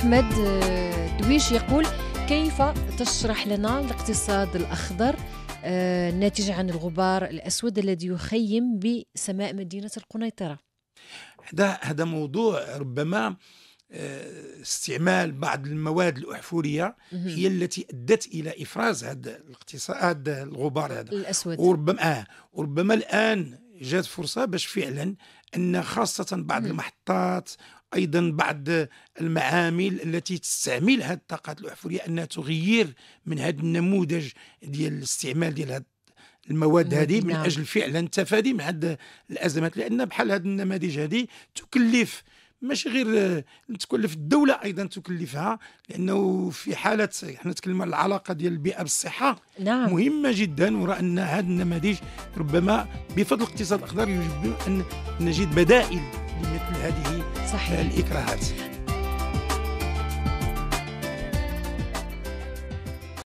أحمد آه، دويش يقول كيف تشرح لنا الاقتصاد الأخضر آه، الناتج عن الغبار الأسود الذي يخيم بسماء مدينة القنيطرة؟ هذا هذا موضوع ربما آه، استعمال بعض المواد الأحفورية هي التي أدت إلى إفراز هذا الاقتصاد هذا الغبار هذا. الأسود. وربما آه وربما الآن جات فرصة باش فعلا أن خاصة بعض. المحطات أيضا بعض المعامل التي تستعمل هذه الطاقات الأحفورية انها تغير من هذا النموذج ديال الاستعمال ديال هذه المواد هذه من نعم. أجل فعلا التفادي من هذه الأزمات لأن بحال هذه النماذج هذه تكلف ماشي غير تكلف الدولة أيضا تكلفها لأنه في حالة إحنا نتكلم على العلاقة ديال البيئة بالصحة نعم مهمة جدا وراء أن هذه النماذج ربما بفضل الاقتصاد الأخضر يجب أن نجد بدائل لمثل هذه صحيح. الإكراهات.